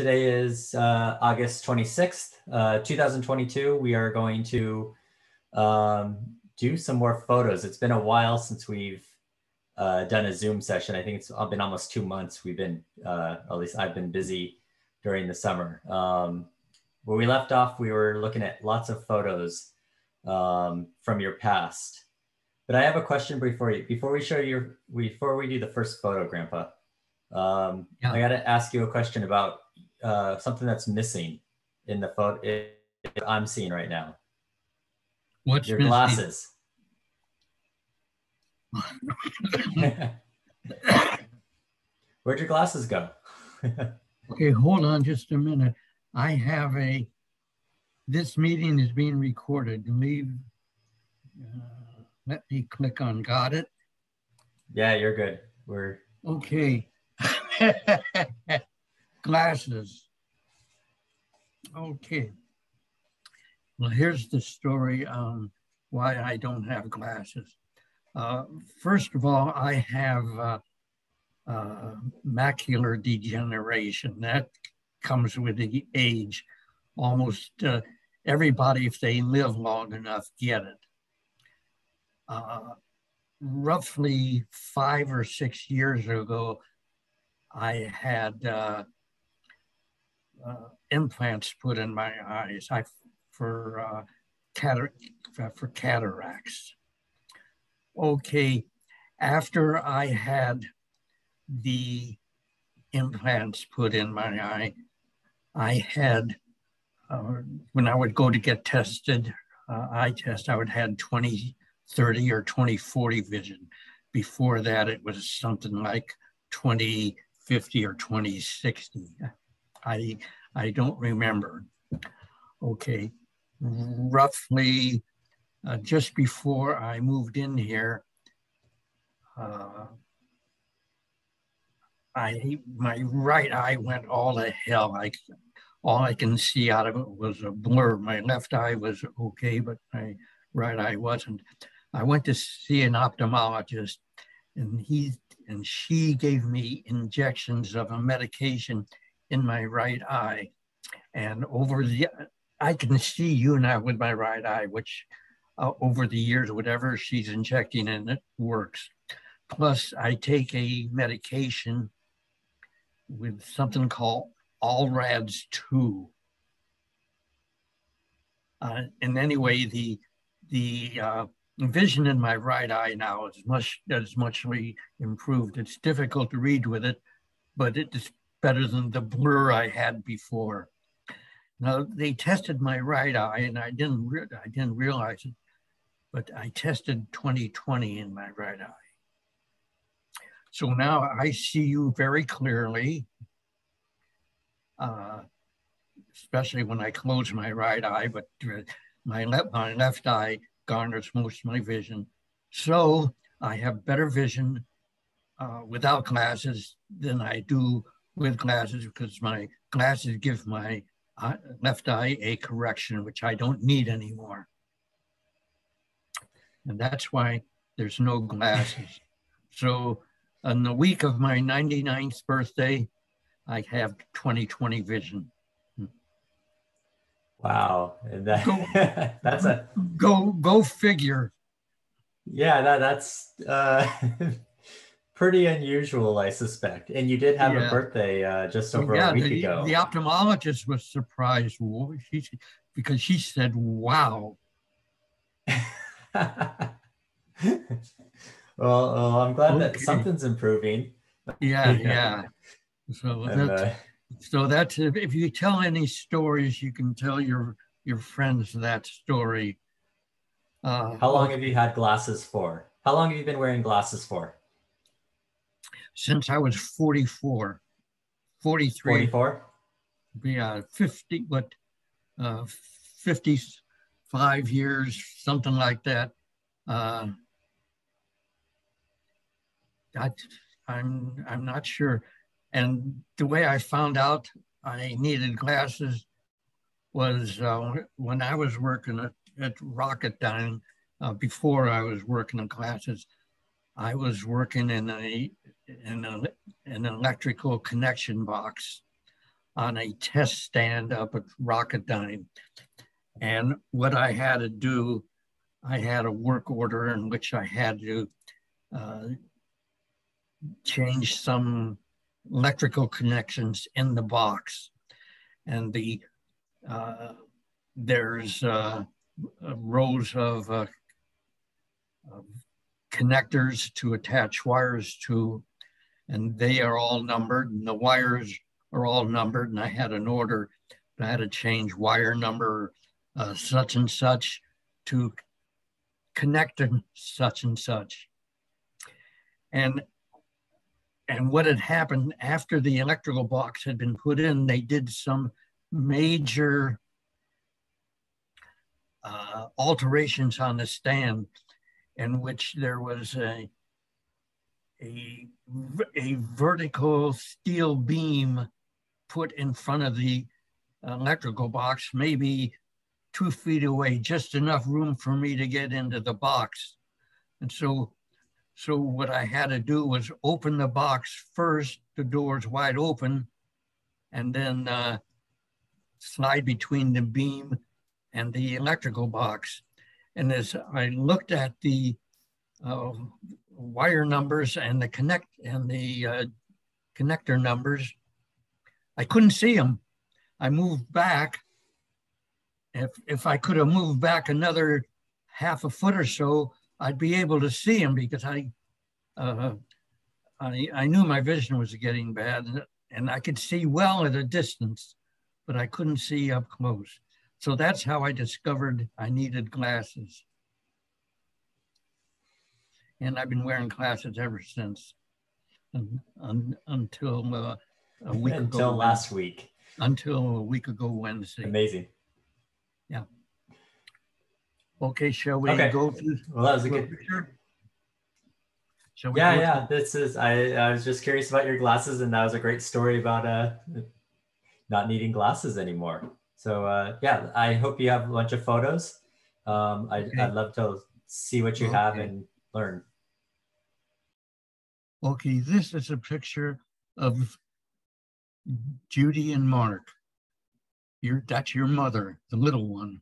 Today is uh, August 26th, uh, 2022. We are going to um, do some more photos. It's been a while since we've uh, done a Zoom session. I think it's been almost two months. We've been, uh, at least I've been busy during the summer. Um, where we left off, we were looking at lots of photos um, from your past. But I have a question before you, before we show you, before we do the first photo, Grandpa. Um, Yeah. I got to ask you a question about uh, something that's missing in the photo I'm seeing right now. What's Your missing? glasses. Where'd your glasses go? Okay, hold on just a minute. I have a, this meeting is being recorded. Leave. uh, Let me click on got it. yeah, you're good. We're Okay. Glasses. Okay. Well, here's the story on why I don't have glasses. Uh, first of all, I have uh, uh, macular degeneration. That comes with the age. Almost uh, everybody, if they live long enough, get it. Uh, roughly five or six years ago, I had uh, uh, implants put in my eyes I, for, uh, catar- for cataracts. Okay, after I had the implants put in my eye, I had, uh, when I would go to get tested, uh, eye test, I would had 20 30 or 2040 vision. Before that, it was something like 2050 or 2060. I, I don't remember. Okay, roughly uh, just before I moved in here, uh, I my right eye went all to hell. I all I can see out of it was a blur. My left eye was okay, but my right eye wasn't. I went to see an ophthalmologist and he and she gave me injections of a medication in my right eye. And over the, I can see you now with my right eye, which uh, over the years, whatever she's injecting in it works. Plus, I take a medication with something called AREDS 2. Uh, and anyway, the the uh, vision in my right eye now is much is muchly improved. It's difficult to read with it, but it's better than the blur I had before. Now they tested my right eye, and I didn't re- I didn't realize it, but I tested 20/20 in my right eye. So now I see you very clearly, uh, especially when I close my right eye, but my left my left eye garners most of my vision. So I have better vision uh, without glasses than I do with glasses because my glasses give my uh, left eye a correction, which I don't need anymore. And that's why there's no glasses. so on the week of my 99th birthday, I have 20/20 vision. wow. That, that's a Go go figure. yeah. That that's uh, pretty unusual, I suspect. And you did have a birthday uh, just over yeah, a week the, ago. the ophthalmologist was surprised she, because she said, "Wow." well, well, I'm glad that something's improving. Yeah, Yeah. yeah. So And, that's uh, so that's if, if you tell any stories, you can tell your your friends that story. Uh, how long have you had glasses for? How long have you been wearing glasses for? Since I was 44, 43, 44? yeah, 50, what, uh, 55 years, something like that. Uh, I, I'm, I'm not sure. And the way I found out I needed glasses was uh, when I was working at, at Rocketdyne, uh, before I was working in classes, I was working in a in a, an electrical connection box on a test stand up at Rocketdyne. And what I had to do, I had a work order in which I had to uh, change some electrical connections in the box. And the uh, there's uh, rows of, uh, of connectors to attach wires to, and they are all numbered, and the wires are all numbered. And I had an order, I had to change wire number uh, such and such to connect connected such and such. And and what had happened after the electrical box had been put in, they did some major uh, alterations on the stand in which there was a, a, a vertical steel beam put in front of the electrical box, maybe two feet away, just enough room for me to get into the box. And so, so what I had to do was open the box first, the doors wide open, and then uh, slide between the beam and the electrical box. And as I looked at the uh, wire numbers and the connect and the uh, connector numbers, I couldn't see them. I moved back. If, if I could have moved back another half a foot or so, I'd be able to see them because I, uh, I, I knew my vision was getting bad and I could see well at a distance, but I couldn't see up close. So that's how I discovered I needed glasses. And I've been wearing glasses ever since un, un, until uh, a week until ago. Until last week. Until a week ago Wednesday. Amazing. Yeah. Okay, shall we okay. go through? Well, that was a good picture? Shall we yeah, yeah. This is. I. I was just curious about your glasses, and that was a great story about uh, not needing glasses anymore. So uh, yeah, I hope you have a bunch of photos. Um, I, okay. I'd love to see what you okay. have and learn. Okay, this is a picture of Judi and Mark. Your, that's your mother, the little one.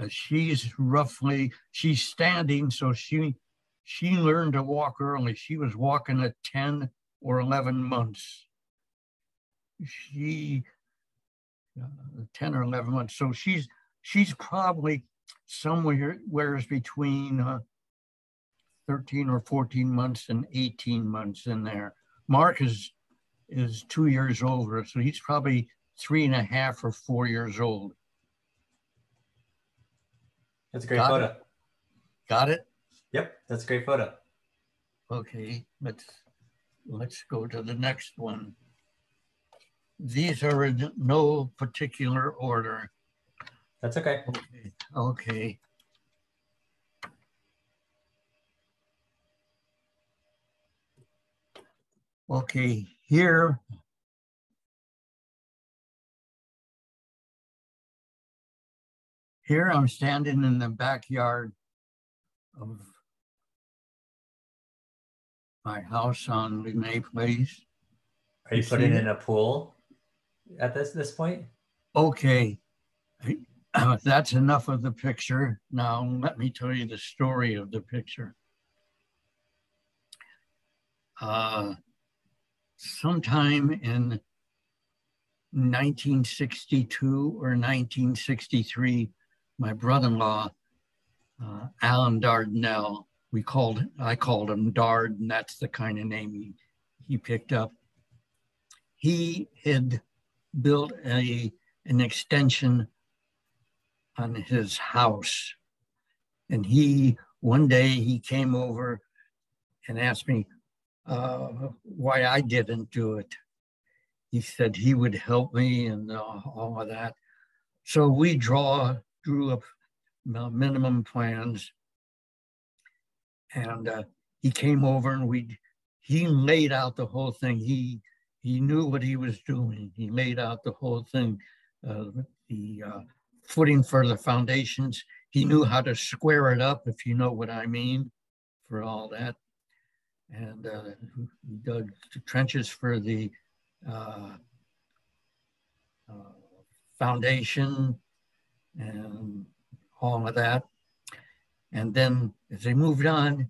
Uh, she's roughly, she's standing, so she she learned to walk early. She was walking at 10 or 11 months. She uh, 10 or 11 months. So she's she's probably somewhere whereas between uh, 13 or 14 months and 18 months in there. Mark is is two years older, so he's probably three and a half or four years old. That's a great Got photo. It? Got it? Yep, that's a great photo. Okay, let's let's go to the next one. These are in no particular order. That's okay. Okay. okay. Okay, here Here I'm standing in the backyard of my house on May Place. Are you, you putting in a pool? at this this point? Okay, that's enough of the picture. Now let me tell you the story of the picture. Uh, sometime in 1962 or 1963, my brother-in-law, uh, Alan Dardanelle, we called I called him Dard, and that's the kind of name he, he picked up. He had built a, an extension on his house. And he, one day he came over and asked me uh, why I didn't do it. He said he would help me and uh, all of that. So we draw, drew up minimum plans. And uh, he came over and we, he laid out the whole thing. He he knew what he was doing. He laid out the whole thing, uh, the uh, footing for the foundations. He knew how to square it up, if you know what I mean, for all that. And uh, he dug trenches for the uh, uh, foundation and all of that. And then as they moved on,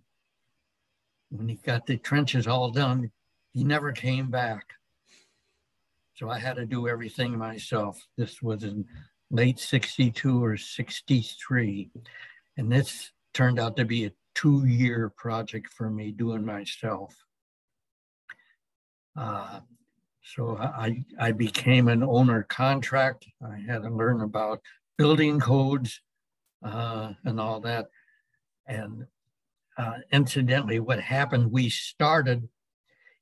when he got the trenches all done, he never came back. So I had to do everything myself. This was in late 62 or 63. And this turned out to be a two year project for me doing myself. Uh, so I, I became an owner contract. I had to learn about building codes uh, and all that. And uh, incidentally, what happened, we started,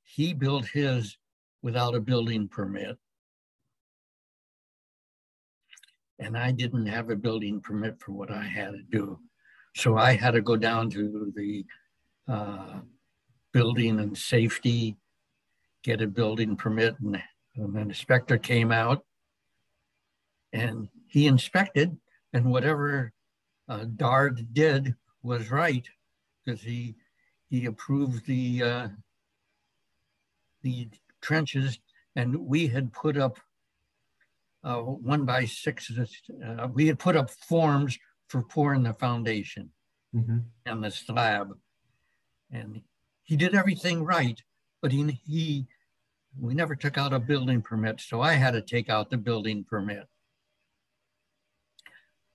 he built his without a building permit. And I didn't have a building permit for what I had to do. So I had to go down to the uh, building and safety, get a building permit, and, an inspector came out and he inspected, and whatever uh, Dard did was right because he he approved the uh, the trenches, and we had put up uh, one by six. Uh, we had put up forms for pouring the foundation mm-hmm. and the slab, and he did everything right. But he he we never took out a building permit, so I had to take out the building permit.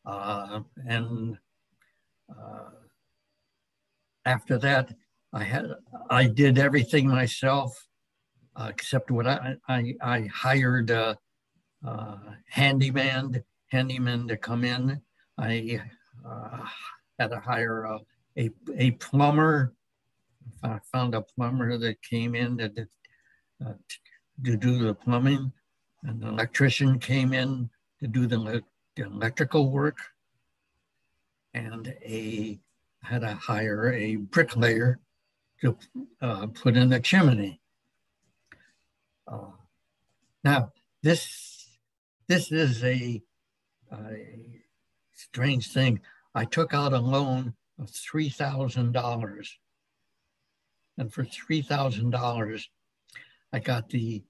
Uh, and uh, after that, I had I did everything myself, uh, except what I I, I hired a, a, handyman handyman to come in. I uh, had to hire a, a, a plumber. I found a plumber that came in to, uh, to do the plumbing. An electrician came in to do the, the electrical work. And a had to hire a bricklayer to uh, put in the chimney. Uh, now, this, this is a, a strange thing. I took out a loan of $3,000. And for $3,000, I got the,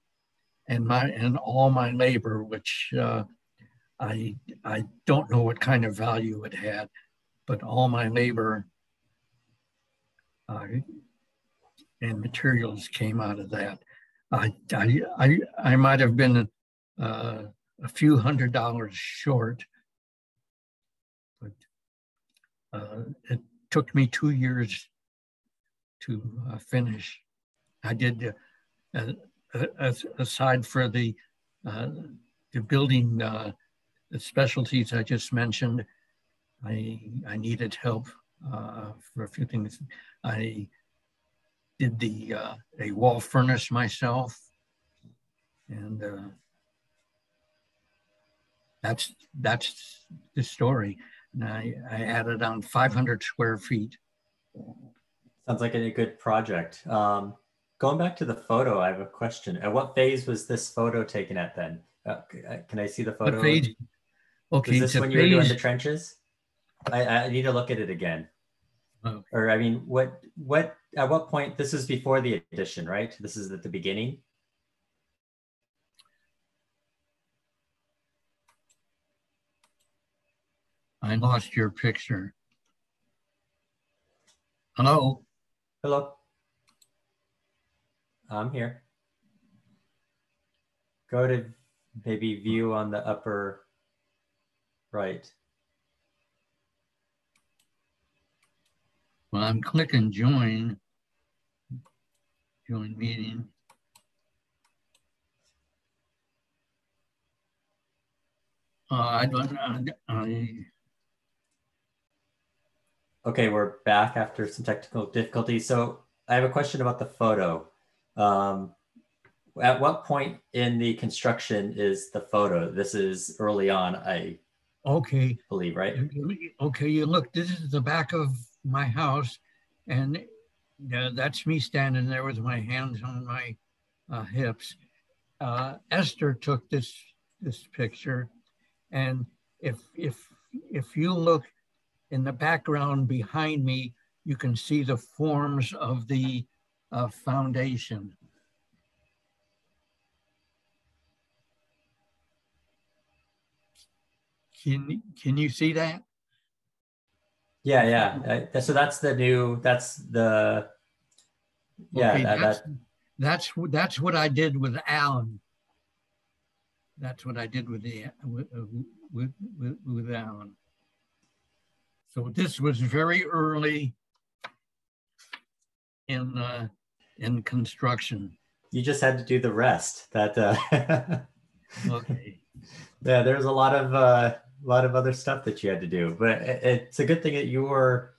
and my, and all my labor, which uh, I, I don't know what kind of value it had, but all my labor uh, and materials came out of that. I, I, I, I might have been uh, a few hundred dollars short, uh, it took me two years to uh, finish. I did, uh, uh, aside for the, the building the specialties I just mentioned, I, I needed help uh, for a few things. I did the uh, a wall furnace myself, and uh, that's that's the story. And I, I added on 500 square feet. Sounds like a good project. Um, going back to the photo, I have a question. At what phase was this photo taken at then? Uh, can I see the photo? What Phase, okay, was this when you were doing the trenches? I, I need to look at it again. Oh. Or I mean, what what at what point? This is before the addition, right? This is at the beginning. I lost your picture. Hello. Hello. I'm here. Go to maybe view on the upper right. Well, I'm clicking join, join meeting. Uh, I don't, I, I, Okay, we're back after some technical difficulties. So I have a question about the photo. Um, at what point in the construction is the photo? This is early on, I okay believe, right? Okay, you look, this is the back of my house, and uh, that's me standing there with my hands on my uh, hips. Uh, Esther took this this picture, and if if if you look in the background behind me, you can see the forms of the uh, foundation. Can, can you see that? Yeah, yeah. Uh, so that's the new, that's the, yeah. Okay, that, that's, that. that's, that's what I did with Alan. That's what I did with the, with, with, with, with Alan. So this was very early in, uh, in construction. you just had to do the rest. That. Uh, Okay, yeah, there's a lot of uh, a lot of other stuff that you had to do, but it, it's a good thing that your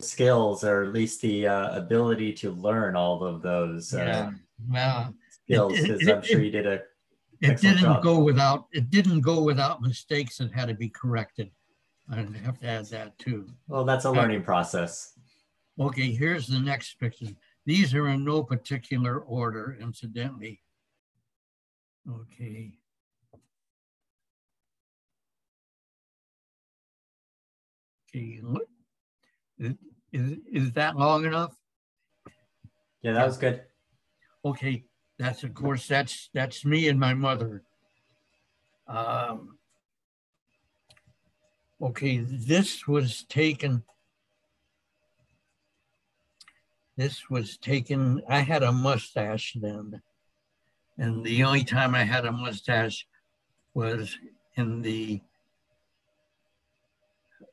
skills, or at least the uh, ability to learn all of those yeah, uh, well, skills, because I'm sure you did a it didn't job. go without, it didn't go without mistakes that had to be corrected. I have to add that too. well. That's a learning process. Okay, here's the next picture. These are in no particular order, incidentally. Okay. Okay. Is, is, is that long enough? Yeah, that was good. Okay, that's of course, that's, that's me and my mother. Um, okay, this was taken. This was taken, I had a mustache then. And the only time I had a mustache was in the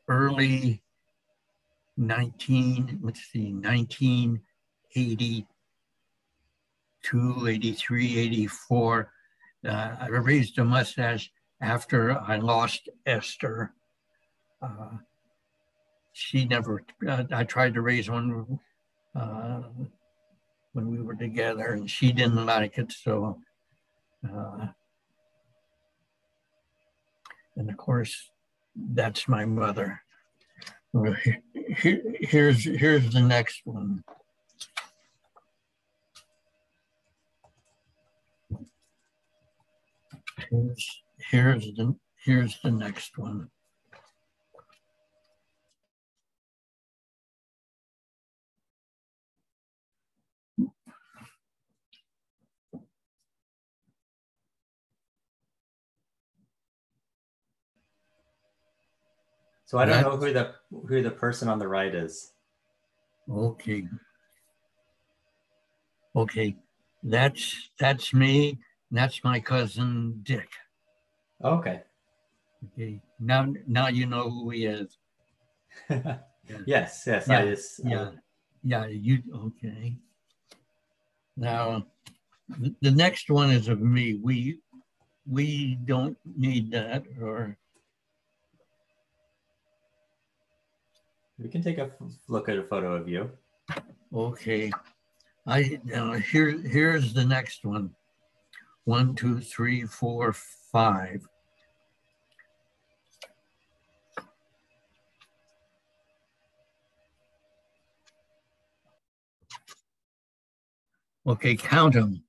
early 19, let's see, 1980 82, 83, 84. Uh, I raised a mustache after I lost Esther. Uh, she never, uh, I tried to raise one uh, when we were together and she didn't like it. So, uh, and of course, that's my mother. Well, he- he- here's, here's the next one. Here's, here's the, here's the next one. So I don't know who the who the person on the right is. Okay. Okay, that's, that's me. That's my cousin Dick. Okay. Okay, now, now you know who he is. yes, yes. Yeah, I just Yeah, yeah, you, okay. Now, the, the next one is of me. We, we don't need that or, we can take a look at a photo of you. okay. I, now here, here's the next one. One, two, three, four, five. Okay, count them.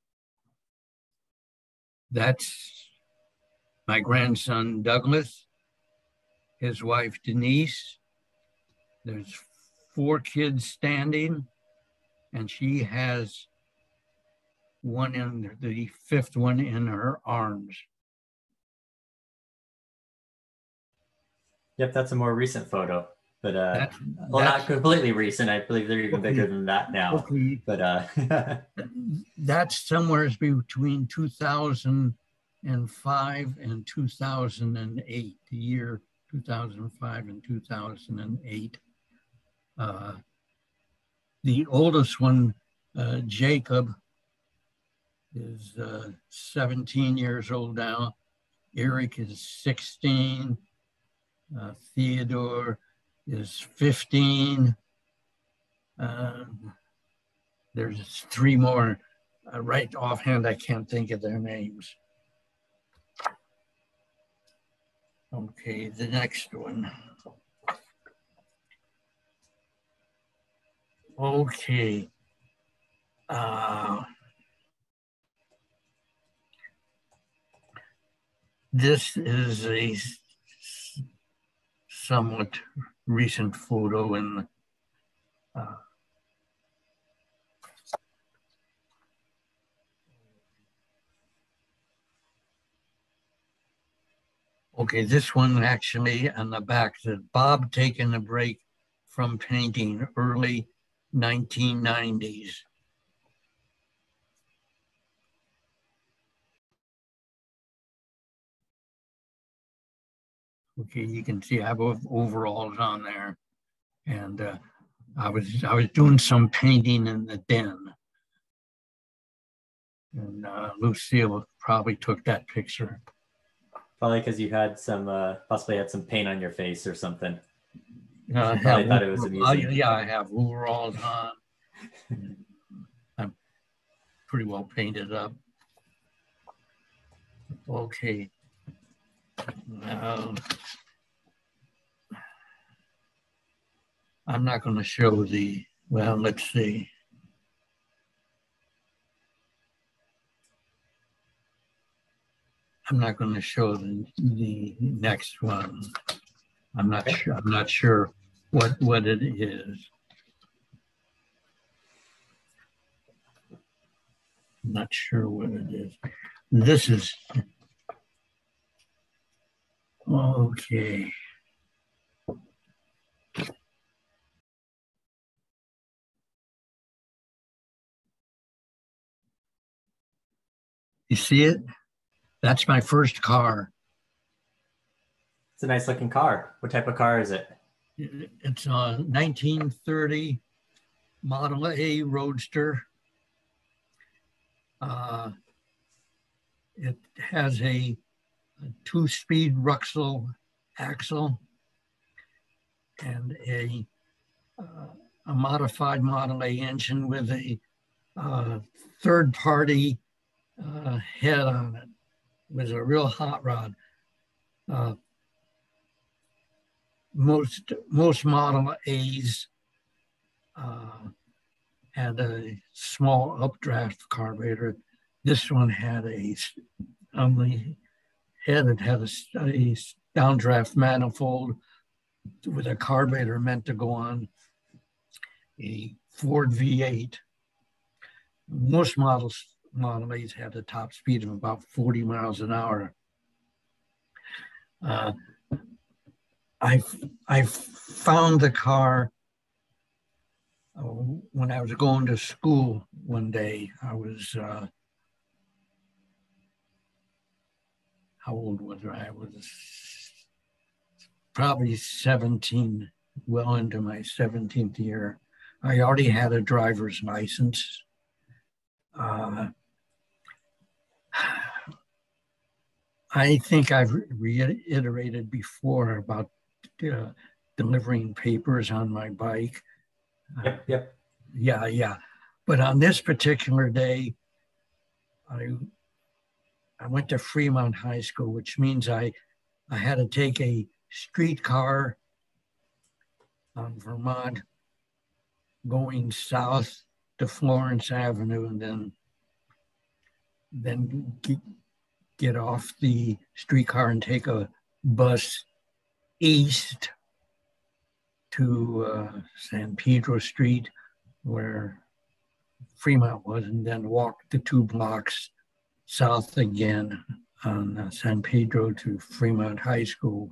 That's my grandson Douglas, his wife Denise. There's four kids standing, and she has one in the fifth one in her arms. Yep, that's a more recent photo, but uh, well, not completely recent. I believe they're even bigger than that now. Okay, But uh, that's somewhere between 2005 and 2008, the year 2005 and 2008. Uh, the oldest one, uh, Jacob, is uh, 17 years old now. Eric is 16. Uh, Theodore is 15. Um, there's three more. Uh, right offhand, I can't think of their names. Okay, the next one. Okay. Uh, this is a somewhat recent photo in uh, Okay, this one actually on the back says Bob taking a break from painting early 1990s. Okay, you can see I have overalls on there. And uh, I was I was doing some painting in the den. And uh, Lucille probably took that picture. Probably because you had some, uh, possibly had some paint on your face or something. Uh, I probably thought it was over- amusing. I- Yeah, I have overalls on. I'm pretty well painted up. Okay. Now, I'm not going to show the, well, let's see. I'm not going to show the, the next one. I'm not sure, I'm not sure what, what it is. I'm not sure what it is. This is, okay. You see it? That's my first car. It's a nice looking car. What type of car is it? It's a 1930 Model A Roadster. Uh, it has a, a two-speed Ruckstell axle and a, uh, a modified Model A engine with a uh, third-party uh, head on it. It was a real hot rod. Most most Model A's uh, had a small updraft carburetor. This one had a on the head. It had a, a downdraft manifold with a carburetor meant to go on a Ford V8. Most models Model A's had a top speed of about 40 miles an hour. Uh, I I found the car uh, when I was going to school one day. I was uh, how old was I? I was probably 17, well into my 17th year. I already had a driver's license. Uh, I think I've reiterated before about uh, delivering papers on my bike. Yep, yep. Yeah, yeah. But on this particular day, I I went to Fremont High School, which means I I had to take a streetcar on Vermont going south to Florence Avenue and then then get, get off the streetcar and take a bus east to uh, San Pedro Street, where Fremont was, and then walked the two blocks south again on uh, San Pedro to Fremont High School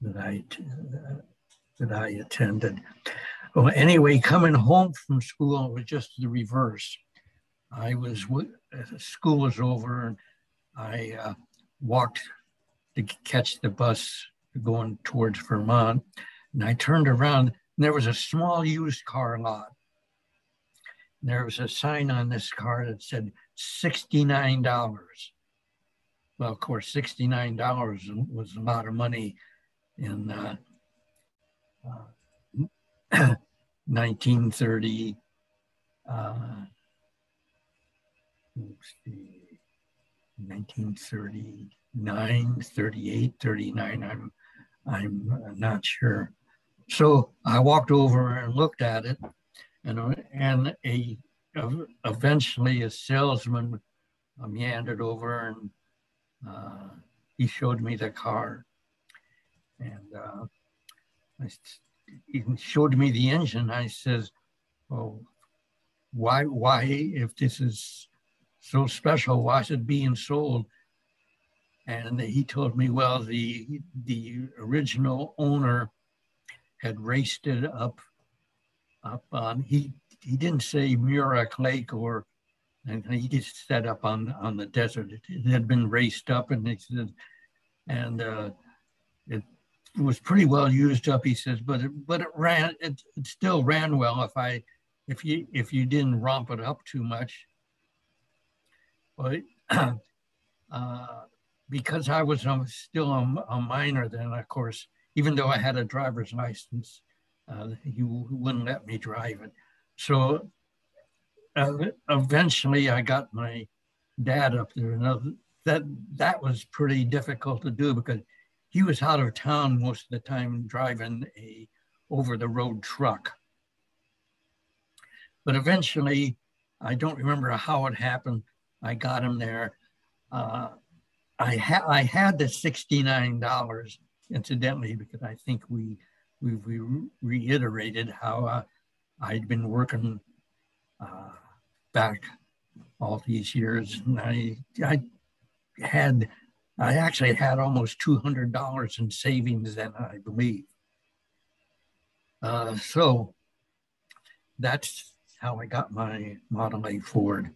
that I uh, that I attended. Well, anyway, coming home from school, was just the reverse. I was uh, school was over, and I uh, walked to catch the bus going towards Vermont. And I turned around, and there was a small used car lot. And there was a sign on this car that said $69. Well, of course, $69 was a lot of money in uh, uh, 1930. Uh, let's see, 1939, 38, 39. I'm, I'm not sure. So I walked over and looked at it, and and a eventually a salesman meandered over and uh, he showed me the car, and uh, he showed me the engine. I says, "Oh, why why if this is so special, why is it being sold?" And he told me, well, the the original owner had raced it up up on he he didn't say Muroc Lake or and he just set up on on the desert. It, it had been raced up, and he said, and uh, it was pretty well used up. He says, but it, but it ran. It, it still ran well if I if you if you didn't romp it up too much. But uh, because I was um, still a, a, minor then, of course, even though I had a driver's license, uh, he wouldn't let me drive it. So uh, eventually I got my dad up there. And that, that was pretty difficult to do because he was out of town most of the time driving a over the road truck. But eventually, I don't remember how it happened. I got him there. Uh, I, ha- I had the $69 incidentally because I think we we, we reiterated how uh, I'd been working uh, back all these years. And I, I had, I actually had almost $200 in savings then, I believe. Uh, so that's how I got my Model A Ford.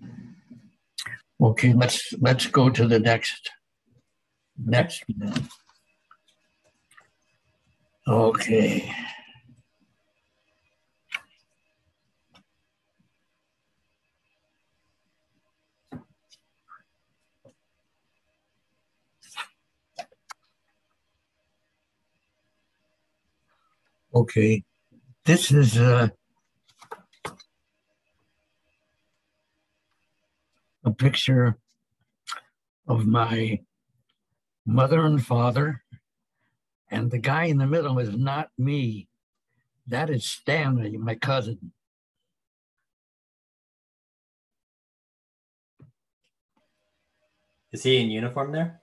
Okay, let's let's go to the next next one. Okay. Okay, this is a, a picture of my mother and father and the guy in the middle is not me. That is Stanley, my cousin. Is he in uniform there?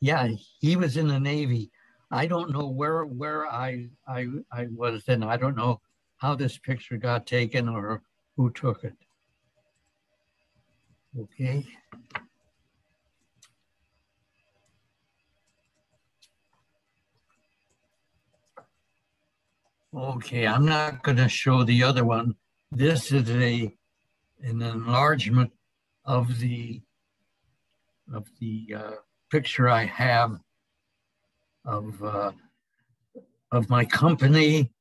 Yeah, he was in the Navy. I don't know where where I I I was then. I don't know how this picture got taken or who took it. Okay. Okay, I'm not going to show the other one. This is a an enlargement of the of the uh, picture I have of uh, of my company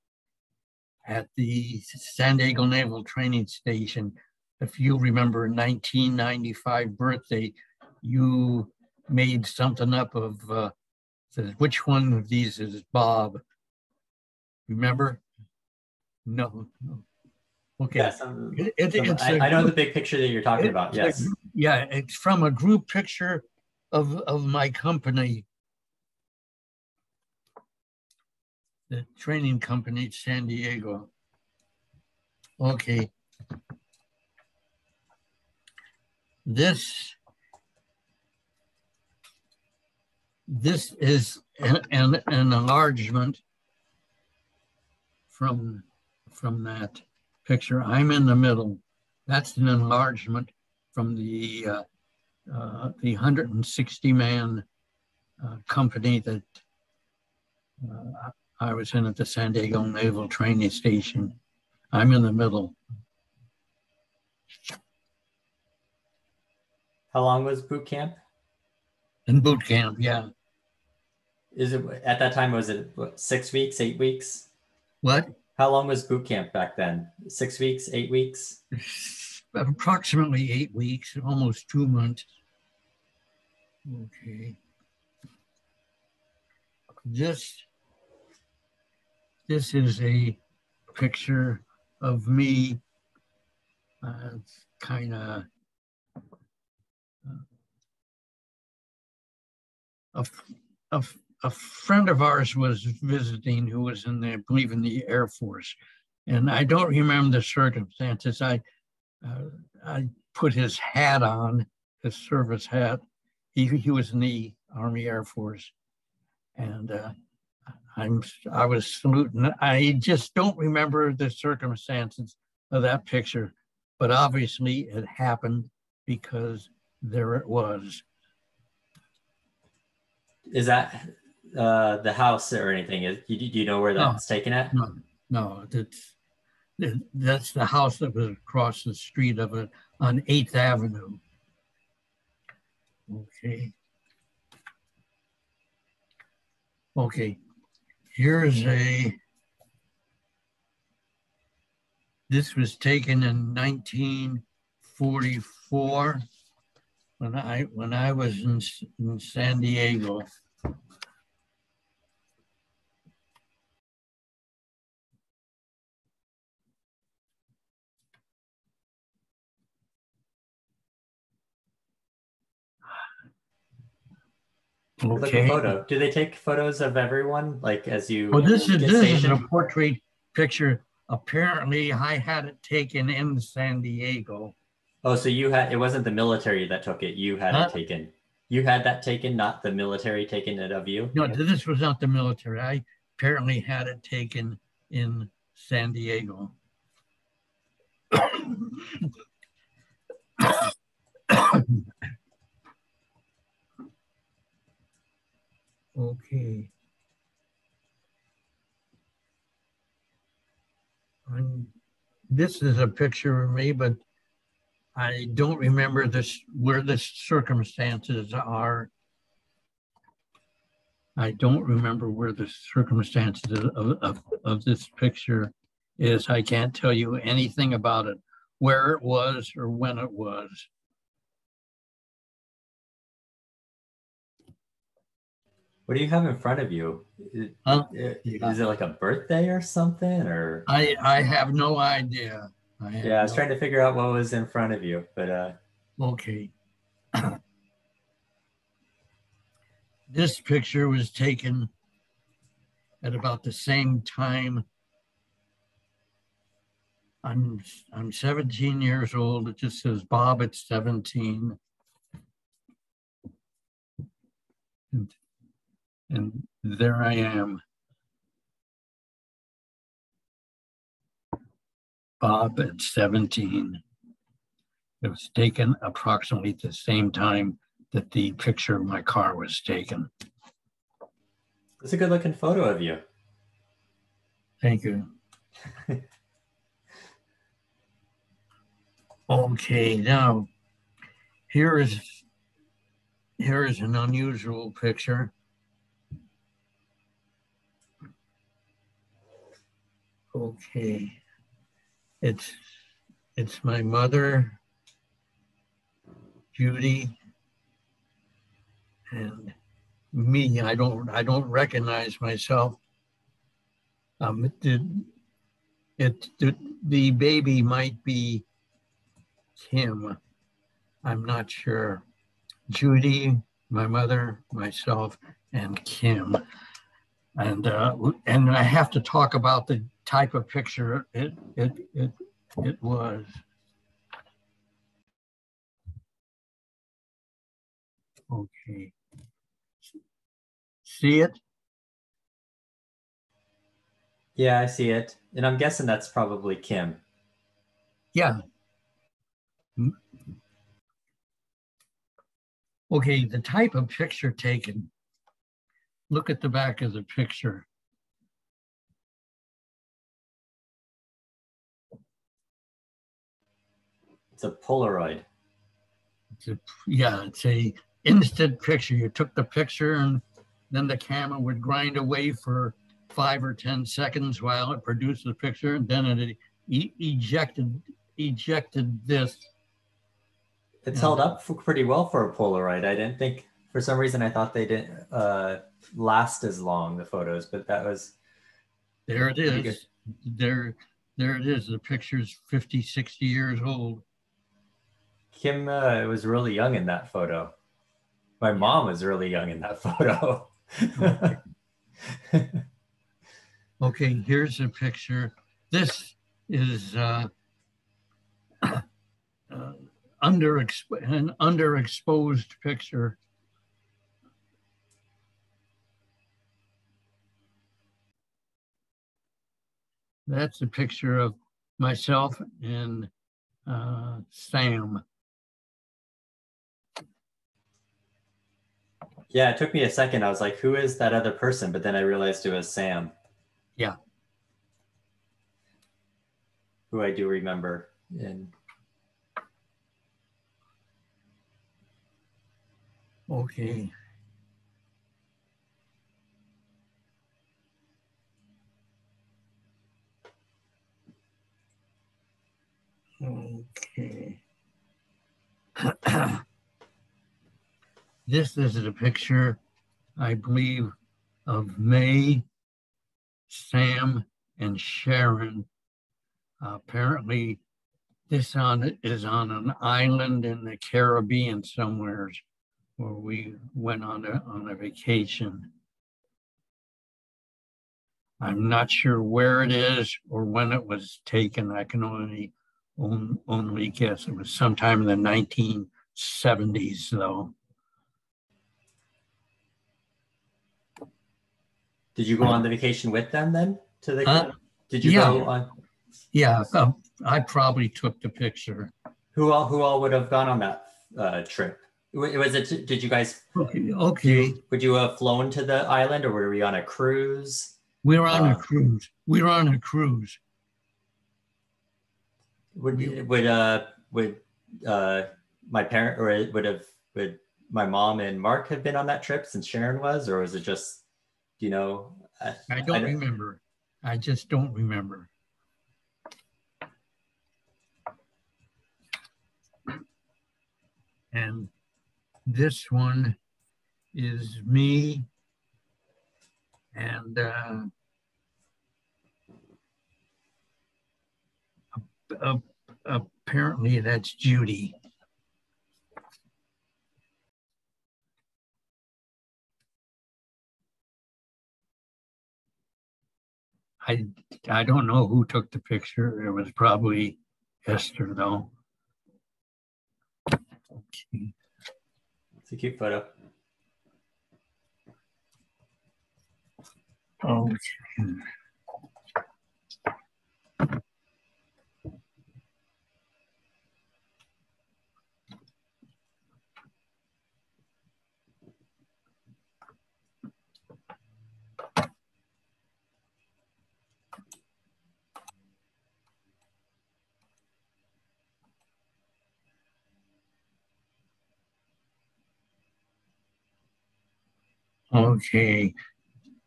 at the San Diego Naval Training Station. If you remember 1995 birthday, you made something up of uh, says which one of these is Bob Remember? No. no. Okay. Yes, um, it, it, I, I know the big picture that you're talking about. Yes. A, yeah, it's from a group picture of of my company, the training company San Diego. Okay. This this is an, an, an enlargement from, from that picture. I'm in the middle. That's an enlargement from the, uh, uh, the 160 man uh, company that uh, I was in at the San Diego Naval Training Station. I'm in the middle. How long was boot camp? In boot camp, yeah. Is it at that time? Was it what, six weeks, eight weeks? What? How long was boot camp back then? Six weeks, eight weeks? Approximately eight weeks, almost two months. Okay. This this is a picture of me uh, kind of uh, a, a a friend of ours was visiting who was in the, I believe in the Air Force. And I don't remember the circumstances. I, uh, I put his hat on, his service hat. He, he was in the Army Air Force. And uh, I'm, I was saluting. I just don't remember the circumstances of that picture, but obviously it happened because there it was. is that uh, the house or anything? Is, do you know where that's no, taken at? No, no, that's that's the house that was across the street of it on 8th Avenue. Okay. Okay, here's a, this was taken in 1944 when I, when I was in, in San Diego. Okay. photo. Do they take photos of everyone, like as you? Well, this is this is a portrait picture. Apparently, I had it taken in San Diego. Oh, so you had it wasn't the military that took it. You had huh? it taken. You had that taken, not the military taking it of you. No, this was not the military. I apparently had it taken in San Diego. Okay. I'm, this is a picture of me, but I don't remember this where the circumstances are. I don't remember where the circumstances of, of, of this picture is. I can't tell you anything about it, where it was or when it was. What do you have in front of you? Huh? Is it like a birthday or something? Or I I have no idea. I yeah, I was no... trying to figure out what was in front of you, but uh okay. this picture was taken at about the same time. I'm I'm 17 years old. It just says Bob at 17. And and there I am. Bob at 17. It was taken approximately at the same time that the picture of my car was taken. It's a good looking photo of you. Thank you. okay, now here is here is an unusual picture. Okay. It's it's my mother, Judi, and me. I don't I don't recognize myself. Um, it, it, it the baby might be Kim. I'm not sure. Judi, my mother, myself, and Kim. And uh, and I have to talk about the type of picture it it it it was. Okay. See it? Yeah, I see it. And I'm guessing that's probably Kim. Yeah. Hmm? Okay, the type of picture taken. Look at the back of the picture. It's a Polaroid. It's a, yeah, it's a instant picture. You took the picture and then the camera would grind away for five or 10 seconds while it produced the picture. And then it e ejected, ejected this. It's held up pretty well for a Polaroid. I didn't think, for some reason, I thought they didn't uh, last as long, the photos, but that was. There it is. There, there it is. The picture's 50, 60 years old. Kim uh, was really young in that photo. My mom was really young in that photo. okay. okay, here's a picture. This is uh, uh, under an underexposed picture. That's a picture of myself and uh, Sam. Yeah, it took me a second. I was like, who is that other person? But then I realized it was Sam. Yeah. Who I do remember. And Okay. Okay. this is a picture, I believe, of Mae, Sam, and Sharon. Apparently, this on is on an island in the Caribbean somewhere where we went on a, on a vacation. I'm not sure where it is or when it was taken. I can only on, only guess. It was sometime in the 1970s, though. Did you go on the vacation with them then? To the Huh? did you Yeah. go on? Yeah, uh, I probably took the picture. Who all who all would have gone on that uh, trip? Wa- Was it? Did you guys? Okay, okay. Would you have flown to the island, or were we on a cruise? We were on a Uh, cruise. We were on a cruise. Would We- would uh would uh my parent or would have would my mom and Mark have been on that trip since Sharon was, or was it just you know? I, I don't don't- remember. I just don't remember. And this one is me and uh, ap- ap- apparently that's Judi. I I don't know who took the picture. It was probably Esther though. Okay. It's a cute photo. Okay. Okay.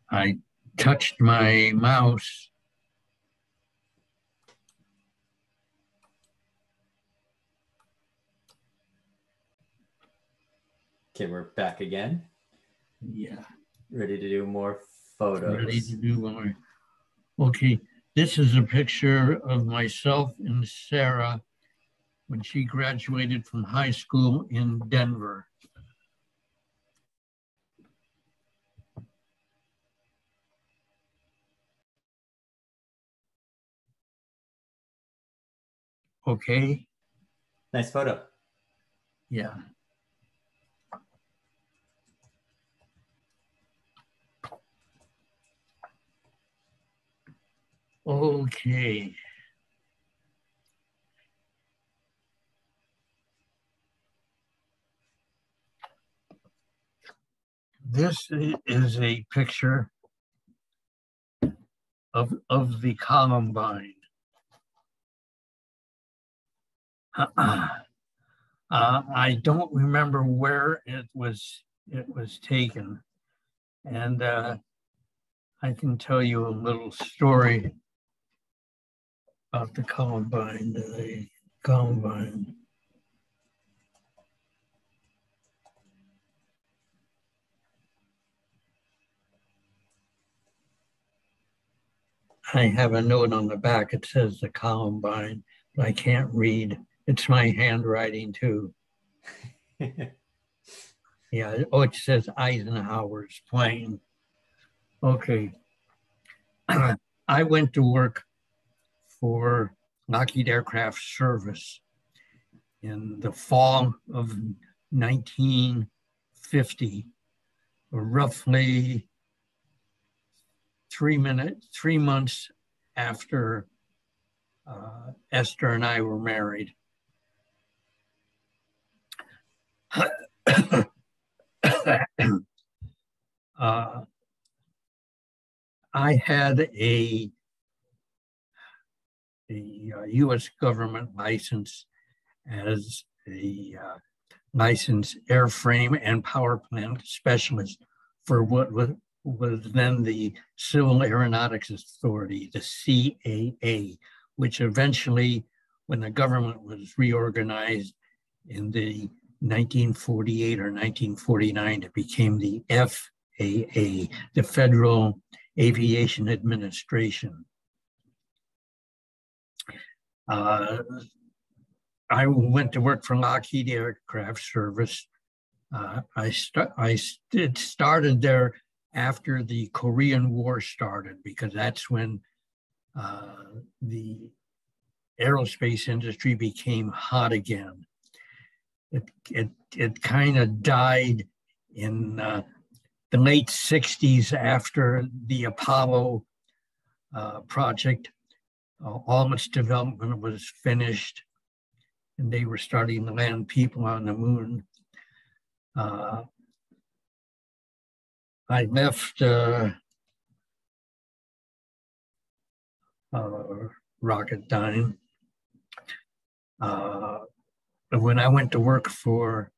I touched my mouse. Okay, we're back again, Yeah. ready to do more photos. ready to do more. Okay, this is a picture of myself and Sarah when she graduated from high school in Denver. Okay, Nice photo. yeah. Okay. This is a picture of, of the Columbine. Uh, I don't remember where it was, it was taken. And uh, I can tell you a little story about the Columbine, the Columbine. I have a note on the back. It says the Columbine, but I can't read. It's my handwriting too. Yeah, oh, it says Eisenhower's plane. Okay. I went to work for Lockheed Aircraft Service in the fall of 1950, roughly three minutes, three months after uh, Esther and I were married. uh, I had a, a U.S. Uh, government license as a uh, licensed airframe and power plant specialist for what was, was then the Civil Aeronautics Authority, the CAA, which eventually, when the government was reorganized in the 1948 or 1949, it became the FAA, the Federal Aviation Administration. Uh, I went to work for Lockheed Aircraft Service. Uh, I, st- I st- started there after the Korean War started because that's when uh, the aerospace industry became hot again. It, it, it kind of died in uh, the late 60s after the Apollo uh, project. Uh, all its development was finished and they were starting to land people on the moon. Uh, I left uh, uh, Rocketdyne. Uh, when I went to work for,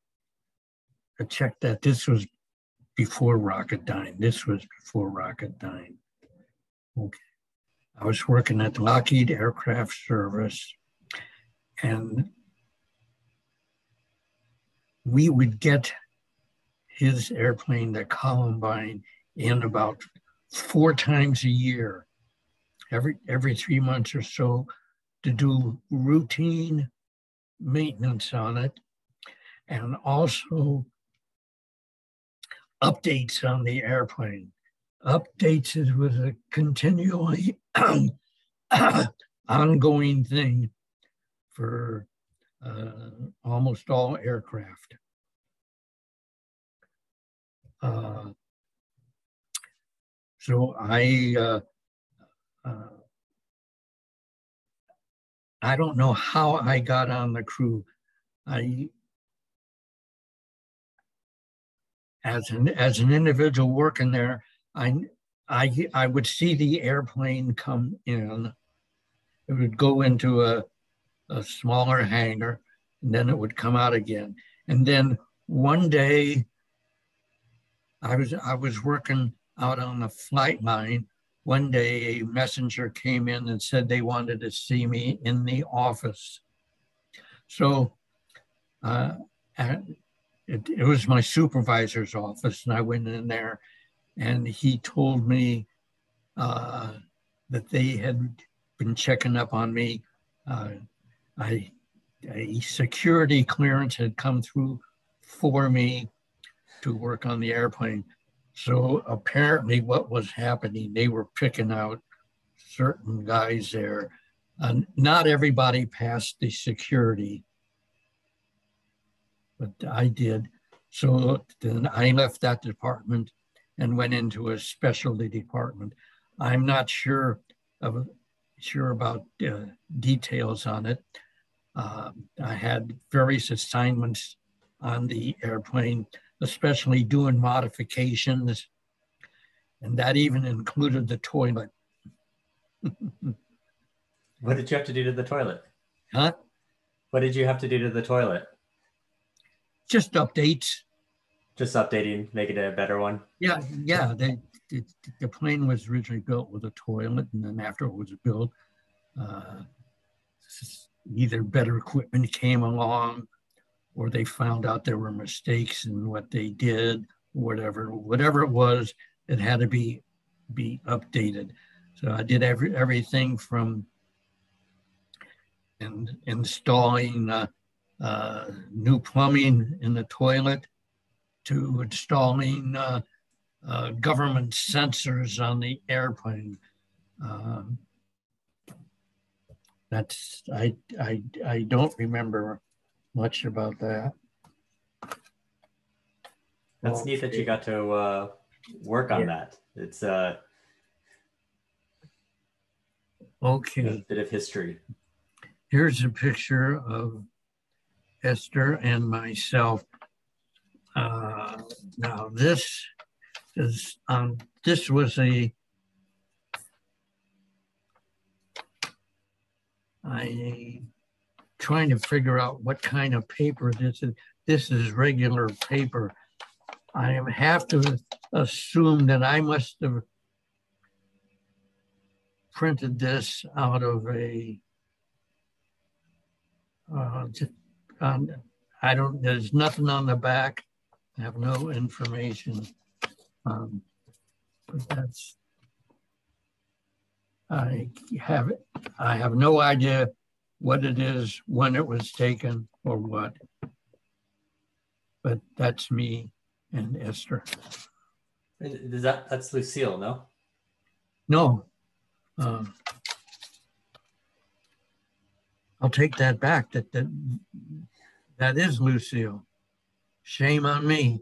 I checked that this was before Rocketdyne. This was before Rocketdyne. Okay. I was working at Lockheed Aircraft Service, and we would get his airplane, the Columbine, in about four times a year, every every three months or so, to do routine maintenance on it, and also updates on the airplane. Updates is was a continually ongoing thing for uh, almost all aircraft. Uh, so I uh, uh, I don't know how I got on the crew. I as an as an individual working there, I I I would see the airplane come in. It would go into a a smaller hangar, and then it would come out again. And then one day I was I was working out on the flight line. One day, a messenger came in and said they wanted to see me in the office. So, uh, it, it was my supervisor's office, and I went in there, and he told me uh, that they had been checking up on me. Uh, I, a security clearance had come through for me to work on the airplane. So apparently, what was happening, they were picking out certain guys there. And not everybody passed the security, but I did. So then I left that department and went into a specialty department. I'm not sure of sure about uh, details on it. Uh, I had various assignments on the airplane especially doing modifications. And that even included the toilet. what did you have to do to the toilet? Huh? What did you have to do to the toilet? Just updates. Just updating, make it a better one. Yeah, yeah. The, the, the plane was originally built with a toilet, and then after it was built, uh, either better equipment came along or they found out there were mistakes in what they did, whatever, whatever it was, it had to be be updated. So I did every everything from and installing uh, uh, new plumbing in the toilet to installing uh, uh government sensors on the airplane. Um, that's I I I don't remember much about that. That's neat that you got to uh, work on yeah. that. It's uh, okay. A bit of history. Here's a picture of Esther and myself. Uh, now this is um, this was a I trying to figure out what kind of paper this is. This is regular paper. I have to assume that I must have printed this out of a uh, um, I don't, there's nothing on the back. I have no information. Um, but that's, I have, I have no idea what it is, when it was taken or what. But that's me and Esther. Is that, that's Lucille, no? No. Um, I'll take that back. That that that is Lucille. Shame on me.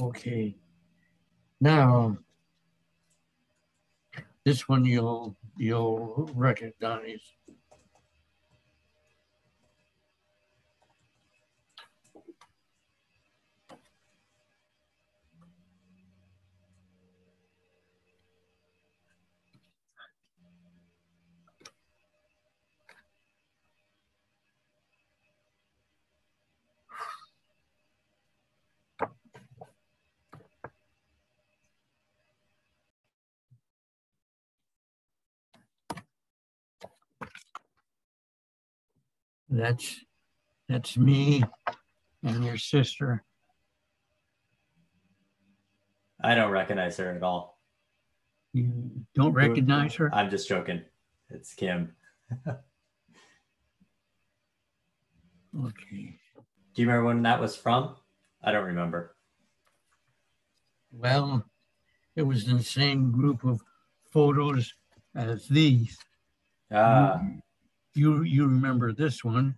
Okay. Now, this one you'll you'll recognize. That's that's me and your sister. I don't recognize her at all. You don't recognize her? I'm just joking. It's Kim. okay. Do you remember when that was from? I don't remember. Well, it was in the same group of photos as these. Ah. You you remember this one.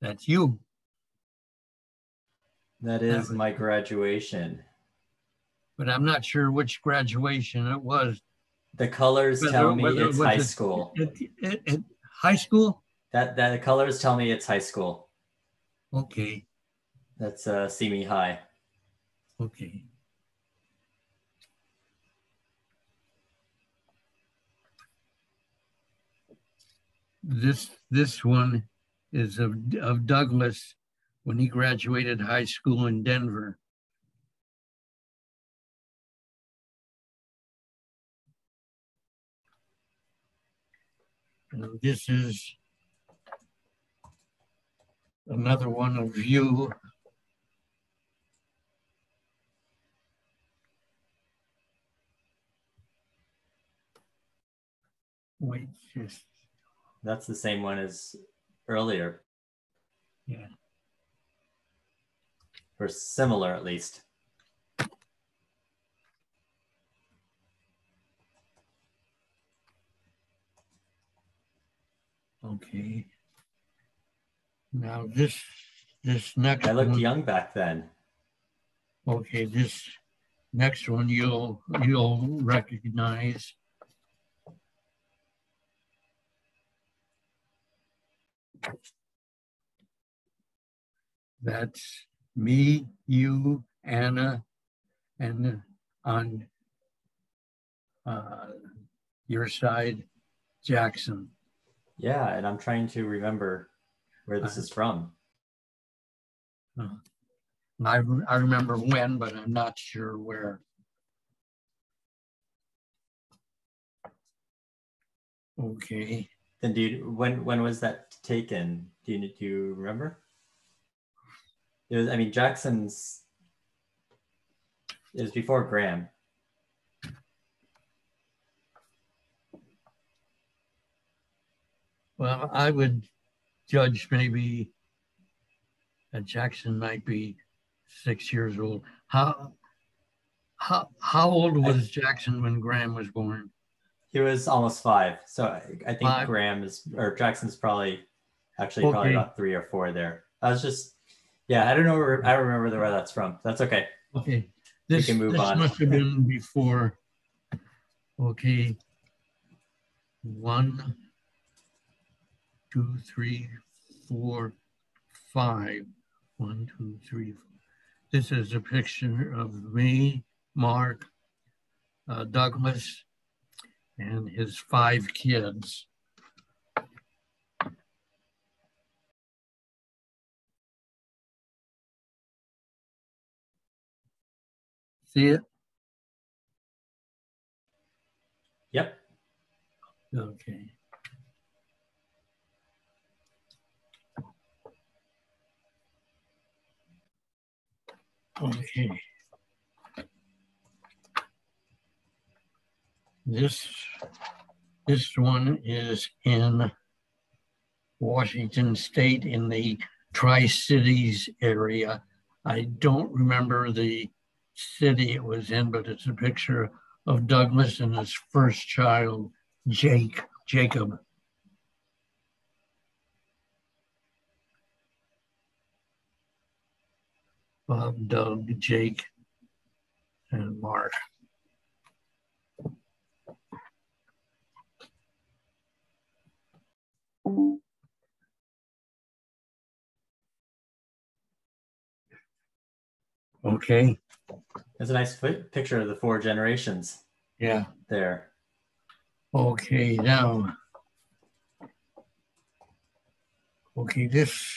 That's you. That is my graduation. But I'm not sure which graduation it was. The colors whether, tell me it's high it, school. It, it, high school? That that the colors tell me it's high school. Okay. That's uh Simi High. Okay. This this one is of, of Douglas when he graduated high school in Denver. And this is another one of you. Wait, just that's the same one as earlier. Yeah. Or similar at least. Okay. Now this this next I looked one, young back then. Okay, this next one you'll you'll recognize. That's me, you, Anna, and on uh, your side, Jackson. Yeah, and I'm trying to remember where this uh, is from. Uh, I, I remember when, but I'm not sure where. Okay. Then do you, when when was that taken? Do you do you remember? It was I mean Jackson's it was before Graham. Well, I would judge maybe that Jackson might be six years old. How how how old was Jackson when Graham was born? He was almost five. So I, I think five. Graham is or Jackson's probably actually okay. probably about three or four there. I was just yeah, I don't know where I remember where that's from. That's okay. Okay. This, we can move this on. must have been before. Okay. One, two, three, four, five. One, two, three. Four. This is a picture of me, Mark, uh, Douglas, and his five kids. See it? Yep. Okay. Okay. This, this one is in Washington State in the Tri-Cities area. I don't remember the city it was in, but it's a picture of Douglas and his first child, Jake, Jacob. Bob, Doug, Jake, and Mark. Okay. There's a nice picture of the four generations. Yeah. There. Okay, now. Okay, this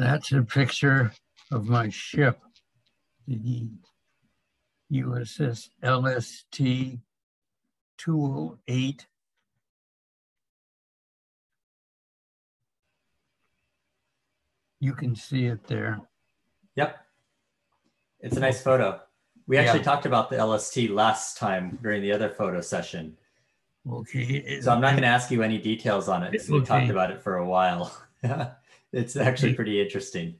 That's a picture of my ship, the USS LST 208. You can see it there. Yep. It's a nice photo. We actually yeah. talked about the LST last time during the other photo session. Okay. So I'm not going to ask you any details on it. Okay. We talked about it for a while. It's actually pretty interesting.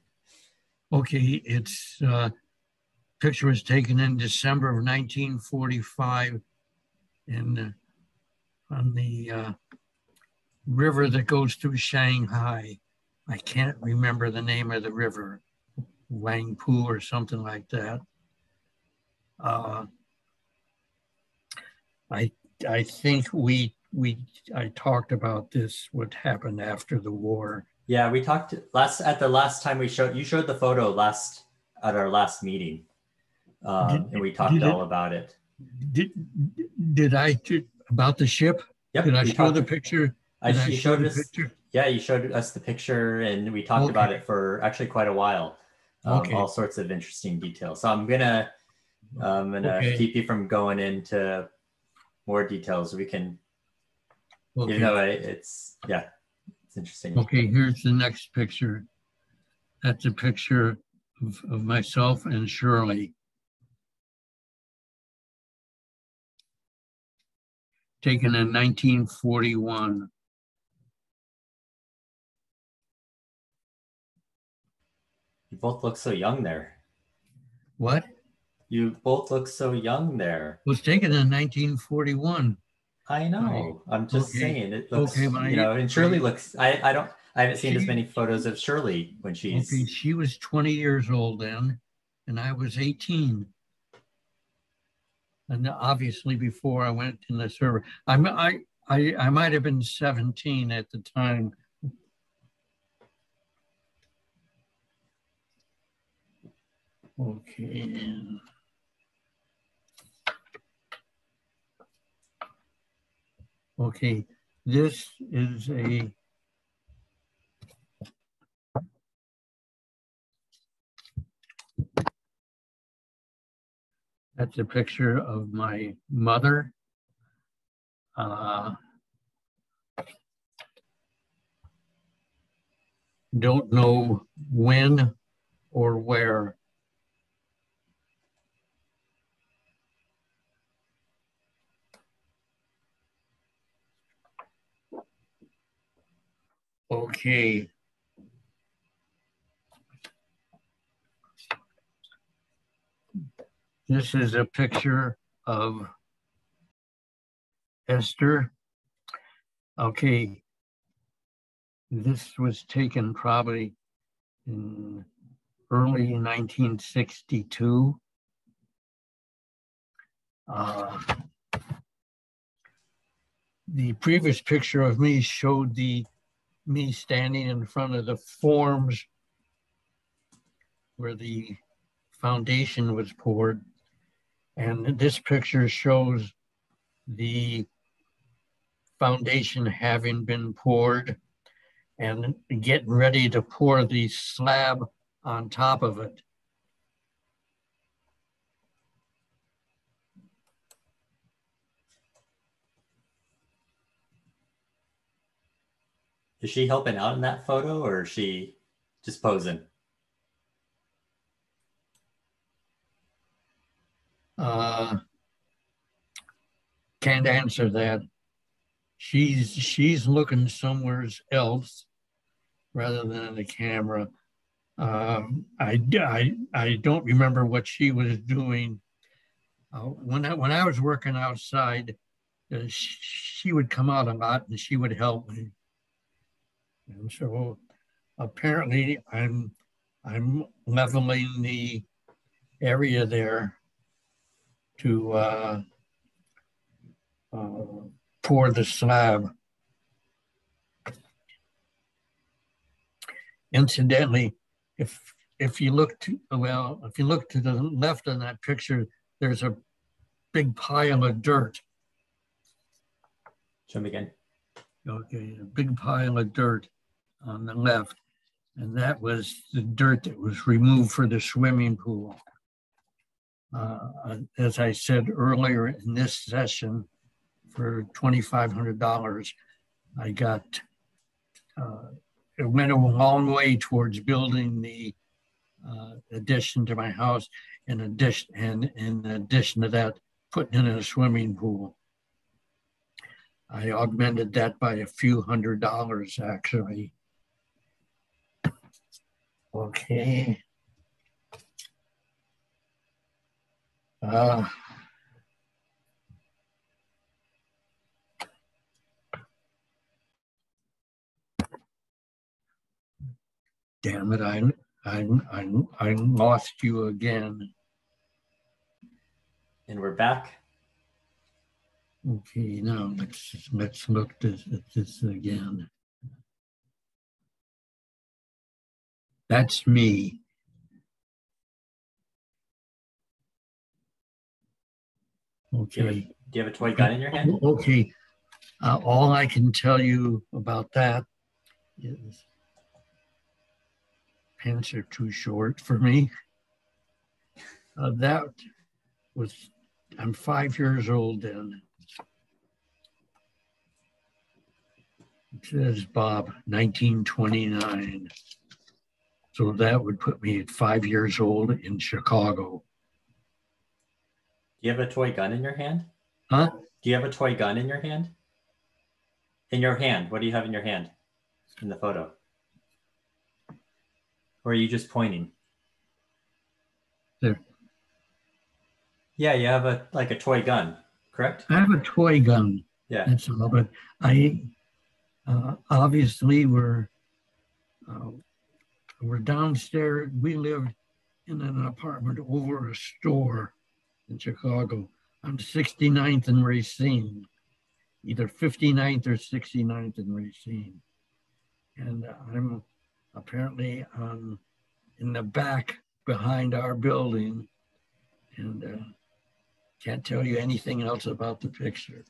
Okay, its uh, picture was taken in December of 1945 in on the uh, river that goes through Shanghai. I can't remember the name of the river, Wangpu or something like that. Uh, I I think we we I talked about this what happened after the war yeah, we talked last at the last time we showed you showed the photo last at our last meeting, um, did, and we talked all it, about it. Did did I about the ship? Yep. Did I show talked, the picture? I, I showed us. Picture? Yeah, you showed us the picture, and we talked okay. about it for actually quite a while. Um, okay. All sorts of interesting details. So I'm gonna I'm gonna okay. keep you from going into more details. We can, okay. you know, it's yeah. It's interesting. Okay, here's the next picture. That's a picture of, of myself and Shirley. Taken in 1941. You both look so young there. What? You both look so young there. It was taken in 1941. I know. I'm just okay. saying it looks, okay, you know, and Shirley looks, I, I don't, I haven't seen she, as many photos of Shirley when she's. Okay, she was 20 years old then, and I was 18. And obviously before I went in the server, I'm, I, I, I might have been 17 at the time. Okay. Okay, this is a That's a picture of my mother. Uh, don't know when or where Okay. This is a picture of Esther. Okay. This was taken probably in early 1962. Uh, the previous picture of me showed the me standing in front of the forms where the foundation was poured. And this picture shows the foundation having been poured and getting ready to pour the slab on top of it. Is she helping out in that photo or is she just posing? Uh, can't answer that. She's she's looking somewhere else rather than in the camera. Um, I, I, I don't remember what she was doing. Uh, when, I, when I was working outside, uh, she would come out a lot and she would help me. And so apparently I'm, I'm leveling the area there to uh, uh, pour the slab. Incidentally, if if you look to well, if you look to the left on that picture, there's a big pile of dirt. Show me again. Okay, a big pile of dirt on the left. And that was the dirt that was removed for the swimming pool. Uh, as I said earlier in this session, for $2,500, I got, uh, it went a long way towards building the uh, addition to my house. In addition, and in addition to that, putting in a swimming pool. I augmented that by a few hundred dollars actually. Okay. Uh, damn it, I, I, I, I lost you again. And we're back. Okay, now let's let's look this, at this again. That's me. Okay. Do you, have, do you have a toy gun in your hand? Okay. Uh, all I can tell you about that is pants are too short for me. Uh, that was, I'm five years old then. It says Bob, 1929. So that would put me at five years old in Chicago. Do you have a toy gun in your hand? Huh? Do you have a toy gun in your hand? In your hand. What do you have in your hand in the photo? Or are you just pointing? There. Yeah, you have a like a toy gun, correct? I have a toy gun. Yeah. That's all, but I uh, obviously we're uh, we're downstairs. We lived in an apartment over a store in Chicago I'm 69th in Racine, either 59th or 69th in Racine. And I'm apparently on in the back behind our building and uh, can't tell you anything else about the picture.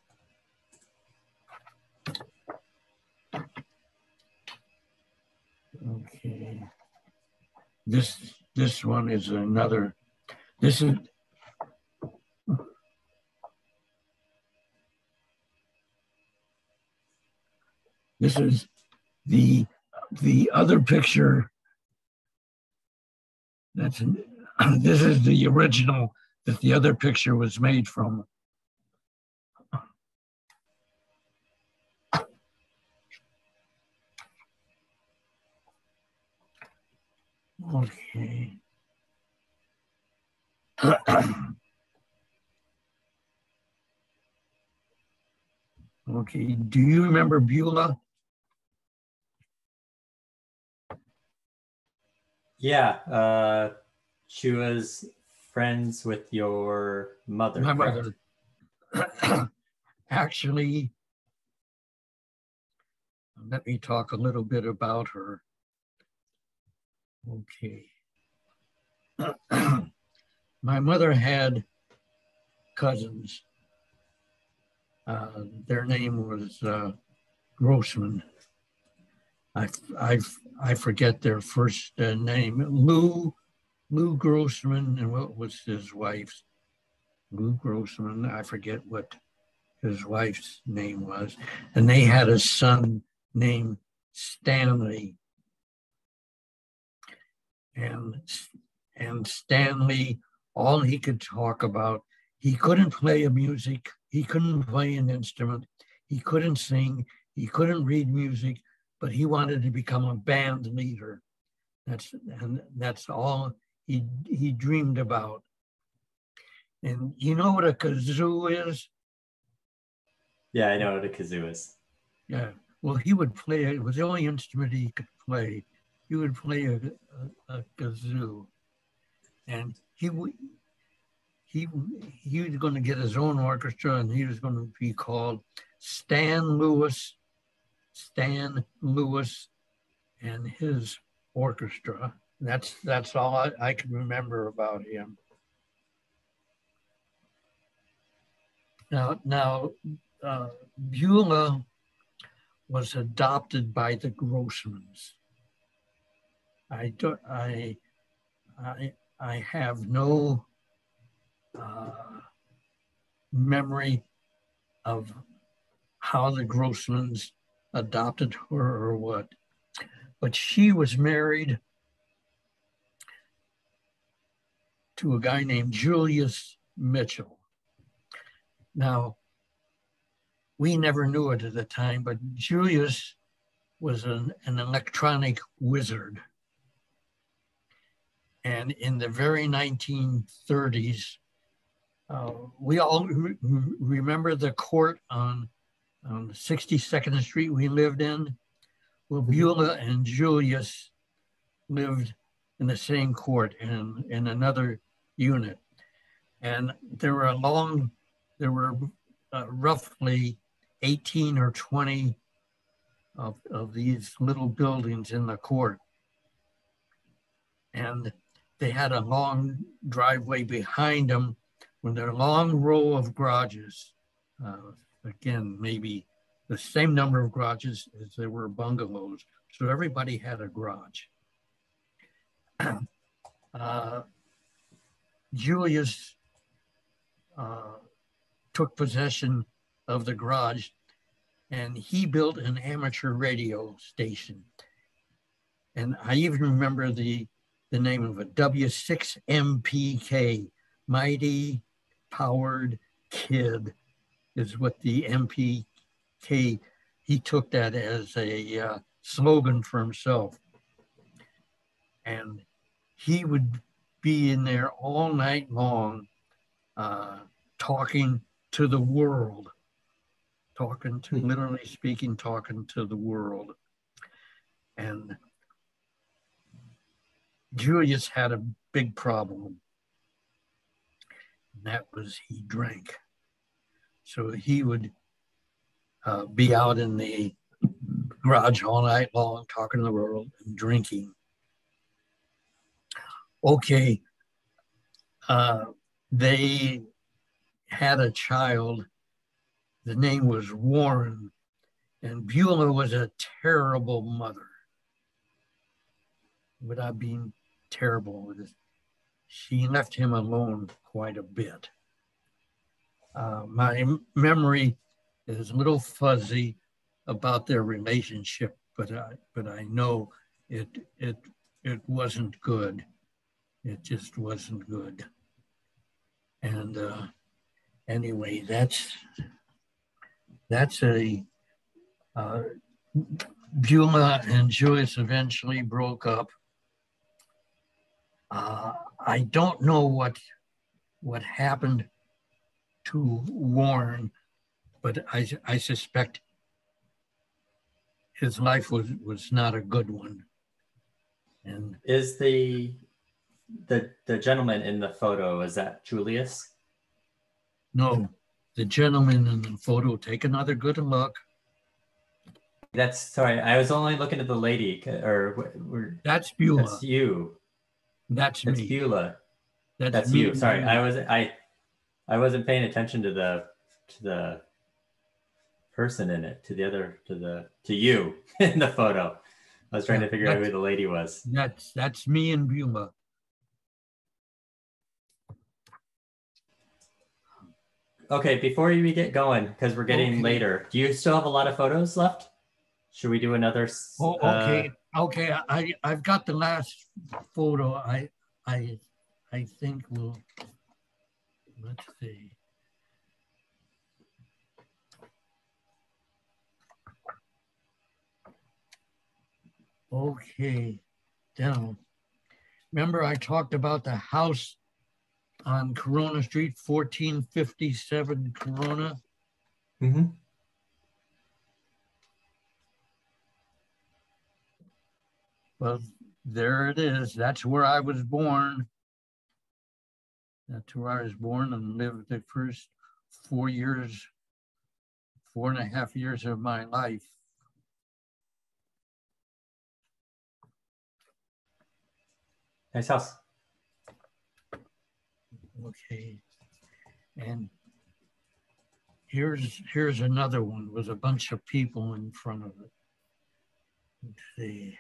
Okay. This this one is another. This is this is the the other picture. That's this is the original that the other picture was made from. Okay. okay, do you remember Beulah? Yeah, uh, she was friends with your mother. My correct? mother. Actually, let me talk a little bit about her. Okay. My mother had cousins. Uh, their name was uh, Grossman. I, I, I forget their first uh, name. Lou, Lou Grossman, and what was his wife's? Lou Grossman. I forget what his wife's name was. And they had a son named Stanley. And, and Stanley, all he could talk about, he couldn't play a music, he couldn't play an instrument, he couldn't sing, he couldn't read music, but he wanted to become a band leader. That's and that's all he he dreamed about. And you know what a kazoo is? Yeah, I know what a kazoo is. Yeah. Well, he would play, it was the only instrument he could play. He would play a, a, a kazoo. And he would, he, he was going to get his own orchestra and he was going to be called Stan Lewis, Stan Lewis and his orchestra. That's, that's all I, I can remember about him. Now, now uh, Beulah was adopted by the Grossmans. I don't, I, I, I have no uh, memory of how the Grossmans adopted her or what, but she was married to a guy named Julius Mitchell. Now, we never knew it at the time, but Julius was an, an electronic wizard. And in the very 1930s, uh, we all re remember the court on, on 62nd Street we lived in. Well, Beulah and Julius lived in the same court in, in another unit. And there were a long, there were uh, roughly 18 or 20 of, of these little buildings in the court. And they had a long driveway behind them with a long row of garages. Uh, again, maybe the same number of garages as there were bungalows. So everybody had a garage. uh, Julius uh, took possession of the garage and he built an amateur radio station. And I even remember the, the name of it, W6MPK, Mighty Powered Kid is what the MPK, he took that as a uh, slogan for himself. And he would be in there all night long uh, talking to the world talking to, literally speaking, talking to the world. And Julius had a big problem. And that was he drank. So he would uh, be out in the garage all night long, talking to the world and drinking. Okay. Uh, they had a child the name was Warren, and Beulah was a terrible mother without being terrible. She left him alone quite a bit. Uh, my memory is a little fuzzy about their relationship, but I, but I know it, it, it wasn't good. It just wasn't good. And uh, anyway, that's that's a uh, Beulah and Julius eventually broke up. Uh, I don't know what what happened to Warren, but I, I suspect his life was, was not a good one. And is the the the gentleman in the photo is that Julius? No, the gentleman in the photo, take another good look. That's sorry. I was only looking at the lady, or we're, That's Beulah. that's you. That's That's me. Beulah. That's, That's me you. Sorry, I was I I wasn't paying attention to the to the person in it, to the other to the to you in the photo. I was trying Yeah, to figure out who the lady was. That's that's me and Beulah. Okay, before we get going, because we're getting Okay. later, do you still have a lot of photos left? Should we do another? Oh, uh, okay, okay. I I've got the last photo. I I I think we'll let's see. Okay, now remember I talked about the house on Corona Street, 1457 Corona. mhm. Well, there it is. That's where I was born. Where I was born and lived the first four years, four and a half years of my life. Nice house. Okay. And here's here's another one with a bunch of people in front of it. Let's see.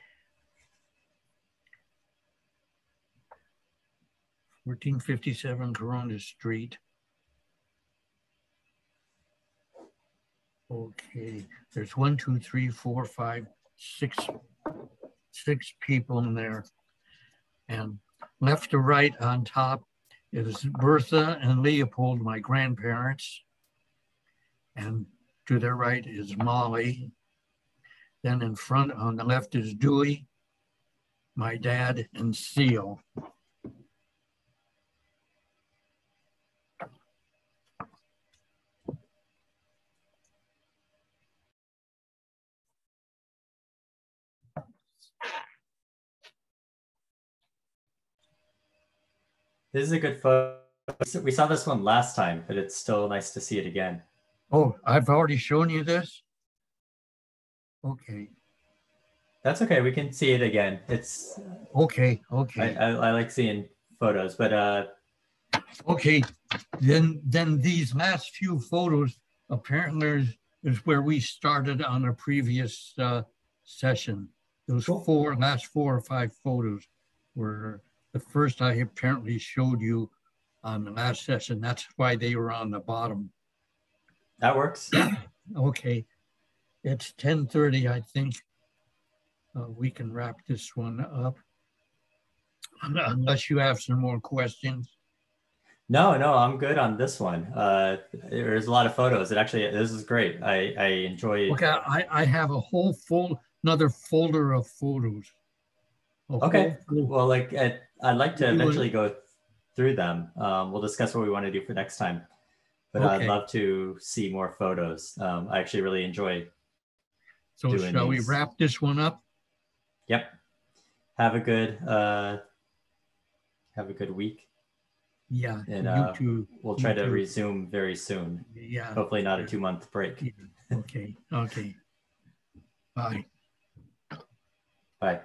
1457 Corona Street. Okay, there's one, two, three, four, five, six, six people in there. And left to right on top is Bertha and Leopold, my grandparents. And to their right is Molly. Then in front on the left is Dewey, my dad, and Seal. This is a good photo. We saw this one last time, but it's still nice to see it again. Oh, I've already shown you this? Okay, That's okay. We can see it again. It's okay, okay, I, I like seeing photos, but uh, okay. Then, then these last few photos apparently is where we started on a previous uh, session. Those four, last four or five photos were the first I apparently showed you on the last session. That's why they were on the bottom. that works. Okay, it's ten thirty, I think. Uh, we can wrap this one up. Unless you have some more questions. No, no, I'm good on this one. Uh, there's a lot of photos. It actually, this is great. I, I enjoy. Okay, I, I have a whole full, another folder of photos. Okay. Well, like I, I'd like to eventually go through them. Um, we'll discuss what we want to do for next time. But I'd love to see more photos. Um, I actually really enjoy. So shall we wrap this one up? Yep. Have a good. Uh, have a good week. Yeah, And, you uh, too. We'll try to resume very soon. Yeah, Hopefully, not a two month break. okay, okay. Bye. Bye.